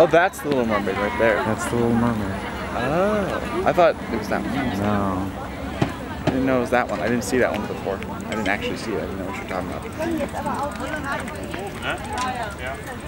Oh, that's the Little Mermaid right there. That's the Little Mermaid. Oh, I thought it was that one. No. I didn't know it was that one. I didn't see that one before. I didn't actually see it. I didn't know what you're talking about.